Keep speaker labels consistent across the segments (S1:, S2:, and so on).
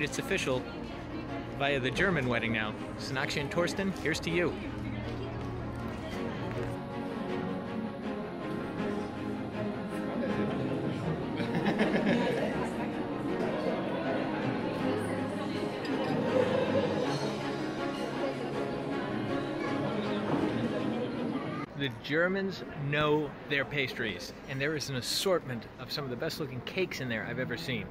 S1: It's official via the German wedding now. Sonakshi and Torsten, here's to you. The Germans know their pastries, and there is an assortment of some of the best looking cakes in there I've ever seen.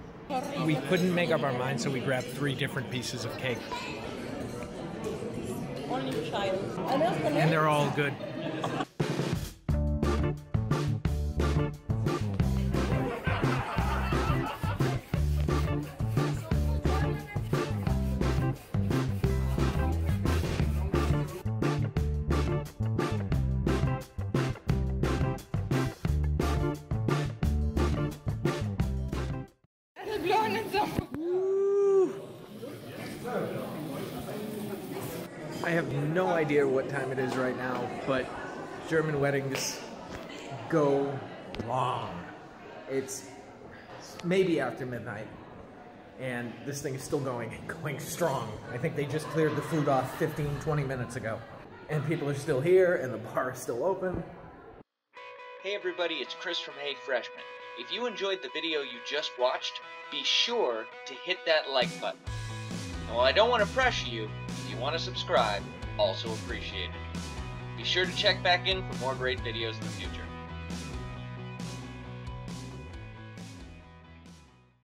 S2: We couldn't make up our minds, so we grabbed three different pieces of cake. And they're all good.
S1: I have no idea what time it is right now, but German weddings go long. It's maybe after midnight, and this thing is still going going strong. I think they just cleared the food off 15, 20 minutes ago. And people are still here, and the bar is still open.
S3: Hey everybody, it's Chris from Hey Freshman. If you enjoyed the video you just watched, be sure to hit that like button. And while I don't want to pressure you, if you want to subscribe, also appreciate it. Be sure to check back in for more great videos in the future.